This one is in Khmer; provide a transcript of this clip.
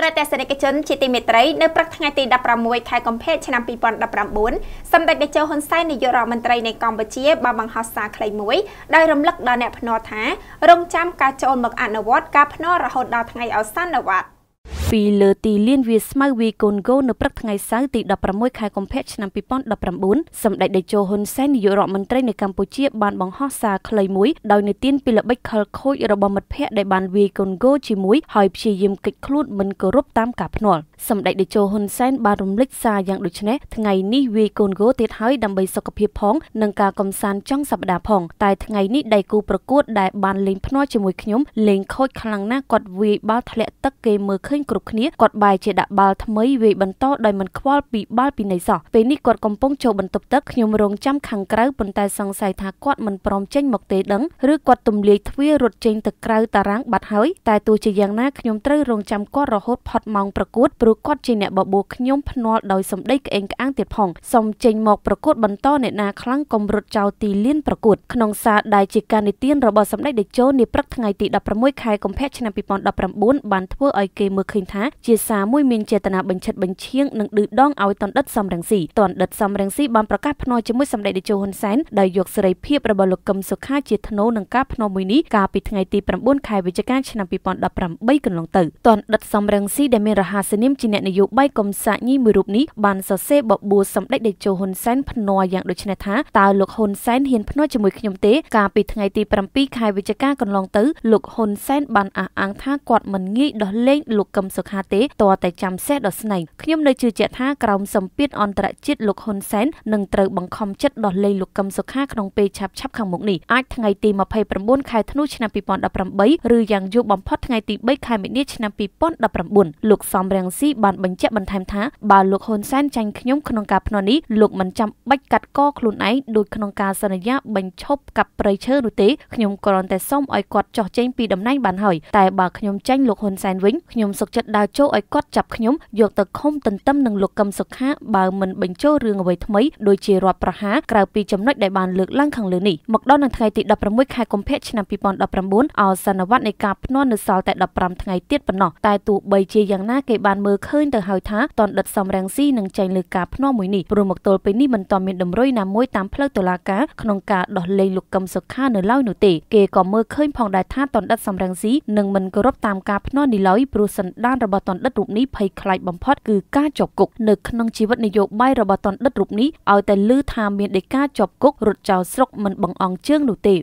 ក្រទស្សនិកជនជាទីមេត្រីនៅព្រឹកថ្ងៃទី16ខែកុម្ភៈឆ្នាំ2019សម្ដេចតេជោហ៊ុនសែននាយករដ្ឋមន្ត្រីនៃកម្ពុជាបានបង្ហោះសារខ្លីមួយដោយរំលឹកដល់អ្នកភ្នាល់ថារងចាំការចូលមកអនុវត្តការភ្នាល់រហូតដល់ថ្ងៃអវសានវត្ត ពីលើទីលានវាស្មៅវីកូនហ្គោនៅព្រឹកថ្ងៃសៅរ៍ទី16ខែកុម្ភៈឆ្នាំ2019សម្ដេចតេជោហ៊ុនសែននាយករដ្ឋមន្ត្រីនៃកម្ពុជាបានបង្ហោះសារខ្លីមួយដោយនិទានពីល្បិចខលខូចរបស់មិត្តភ័ក្តិដែលបានវាយកូនហ្គោជាមួយហើយព្យាយាមកិច្ចខ្លួនមិនគោរពតាមការភ្នាល់សម្ដេចតេជោហ៊ុនសែនបានរំលេចសារយ៉ាងដូចនេះថ្ងៃនេះវាយកូនហ្គោទៀតហើយដើម្បីសុខភាពផងនិងការកំសាន្តចុងសប្តាហ៍ផងតែថ្ងៃនេះដៃគូប្រកួតដែលបានលេងភ្នាល់ជាមួយខ្ញុំលេងខូចខ្លាំងណាស់គាត់វាយបាល់ធ្លាក់ទឹកគេមើលឃើញគ្រប់គ្រប់គ្នាគាត់បែរជាដាក់បាល់ថ្មីវាយបន្តដោយមិនខ្វល់ពីបាល់ពីនៃសោះពេលនេះគាត់កំពុងចូលបន្ទប់ទឹកខ្ញុំរងចាំខាងក្រៅប៉ុន្តែសង្ស័យថាគាត់មិនព្រមចេញមកទេដឹងឬគាត់ទម្លាយទ្វាររត់ចេញទៅក្រៅតារាងបាត់ហើយតែទោះជាយ៉ាងណាខ្ញុំត្រូវរងចាំគាត់រហូតផុតម៉ោងប្រកួតព្រោះគាត់ជាអ្នកបបួលខ្ញុំភ្នាល់ដោយសម្ដីក្អេងក្អាងទៀតផងសូមចេញមកប្រកួតបន្តអ្នកណាខ្លាំងកុំរត់ចោលទីលានប្រកួតក្នុងសារដែលជាការនិទានរបស់សម្ដេចតេជោនាព្រឹកថ្ងៃទី16ខែកុម្ភៈឆ្នាំ2019បានធ្វើឲ្យគេមើលឃើញថាជាសារមួយមានចេតនាបញ្ឆិតបញ្ឈៀងនិងឌឺដងឲ្យតនដិតសំរងស៊ីតនដិតសំរងស៊ីបានប្រកាសភ្នាល់ជាមួយសម្ដេចតេជោហ៊ុនសែនដោយយកសេរីភាពរបស់លោកកឹមសុខាជាធ្នូនឹងការភ្នាល់មួយនេះកាលពីថ្ងៃទី9ខែវិច្ឆិកាឆ្នាំ2018កន្លងទៅតនដិតសំរងស៊ីដែលមានរហស្សនាមជាអ្នកនយោបាយកំសាញីមួយរូបនេះបានសរសេរបបួលសម្ដេចតេជោហ៊ុនសែនភ្នាល់យ៉ាងដូចនេះថាតើលោកហ៊ុនសែនហ៊ានភ្នាល់ជាមួយខ្ញុំទេកាលពីថ្ងៃទី7ខែវិច្ឆិកាកន្លងទៅលោកហ៊ុនសែនបានអះអាងថាគាត់មិនងាយដោះលែងលោកកឹមសុខាទេតរតែចាំសេះដល់ស្នែងខ្ញុំនៅជឿជាក់ថាក្រោមសម្ពាធអន្តរជាតិលោកហ៊ុនសែននឹងត្រូវបង្ខំចិត្តដោះលែងលោកកឹមសុខាក្នុងពេលឆាប់ឆាប់ខាងមុខនេះអាចថ្ងៃទី29ខែធ្នូឆ្នាំ2018ឬយ៉ាងយូរបំផុតថ្ងៃទី3ខែមិនិនាឆ្នាំ2019លោកសំរងស៊ីបានបញ្ជាក់បន្ថែមថាបើលោកហ៊ុនសែនចាញ់ខ្ញុំក្នុងការភ្នាល់នេះលោកមិនចាំបាច់កាត់កខ្លួនឯងដោយក្នុងការសន្យាបញ្ឈប់កាប់ព្រៃឈើនោះទេខ្ញុំគ្រាន់តែសូមឲ្យគាត់ចោះចេញពីតំណែងបានហើយតែបើខ្ញុំចាញ់លោកហ៊ុនសែនវិញខ្ញុំសុខចិត្តដើរចូលឲ្យគាត់ចាប់ខ្ញុំយកទៅឃុំទន្ទឹមនឹងលោកកឹមសុខាបើមិនបញ្ចូលរឿងអ្វីថ្មីដូចជារដ្ឋប្រហារក្រៅពីចំណុចដែលបានលើកឡើងខាងលើនេះមកដល់នៅថ្ងៃទី16ខែកុម្ភៈឆ្នាំ2019អសន្នវត្តនៃការភ្នាល់នៅសល់តែ15ថ្ងៃទៀតប៉ុណ្ណោះតែទោះបីជាយ៉ាងណាគេបានមើលឃើញទៅហើយថាតនដិតសំរងស៊ីនឹងចេញលើការភ្នាល់មួយនេះព្រោះមកទល់ពេលនេះមិនទាន់មានតម្រុយណាមួយតាមផ្លូវតុលាការក្នុងការដោះលែងលោកកឹមសុខានៅឡើយនោះទេគេក៏មើលឃើញផងដែរថាតនដិតសំរងស៊ីនឹងមិនគោរពតាមការភ្នាល់នេះឡើយព្រោះសន្តានរបស់តនដិតរូបនេះភ័យខ្លាចបំផុតគឺការជាប់គុកនៅក្នុងជីវិតនយោបាយរបស់តនដិតរូបនេះឲ្យតែឮថាមានដីកាជាប់គុករត់ចោលស្រុកមិនបង្អង់ជើងនោះទេ